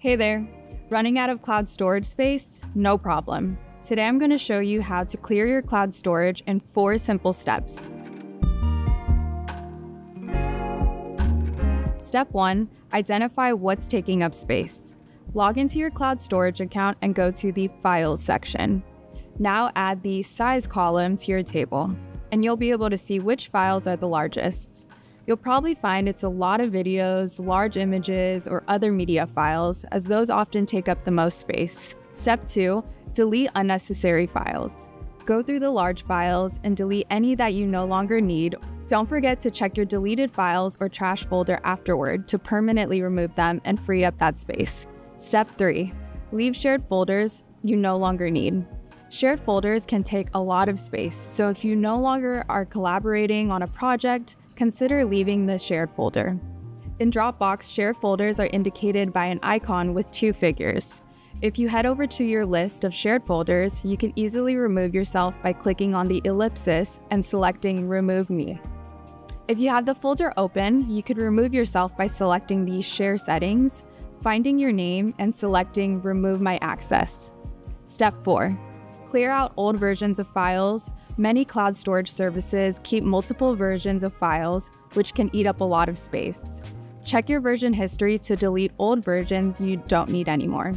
Hey there! Running out of cloud storage space? No problem. Today I'm going to show you how to clear your cloud storage in four simple steps. Step 1 Identify what's taking up space. Log into your cloud storage account and go to the Files section. Now add the Size column to your table, and you'll be able to see which files are the largest you'll probably find it's a lot of videos, large images, or other media files, as those often take up the most space. Step 2 Delete unnecessary files. Go through the large files and delete any that you no longer need. Don't forget to check your deleted files or trash folder afterward to permanently remove them and free up that space. Step 3 Leave shared folders you no longer need. Shared folders can take a lot of space, so if you no longer are collaborating on a project, consider leaving the shared folder. In Dropbox, shared folders are indicated by an icon with two figures. If you head over to your list of shared folders, you can easily remove yourself by clicking on the ellipsis and selecting Remove Me. If you have the folder open, you could remove yourself by selecting the Share settings, finding your name, and selecting Remove My Access. Step 4. Clear out old versions of files, Many cloud storage services keep multiple versions of files, which can eat up a lot of space. Check your version history to delete old versions you don't need anymore.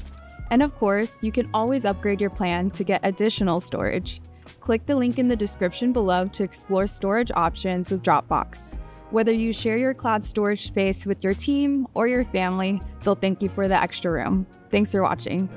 And of course, you can always upgrade your plan to get additional storage. Click the link in the description below to explore storage options with Dropbox. Whether you share your cloud storage space with your team or your family, they'll thank you for the extra room. Thanks for watching.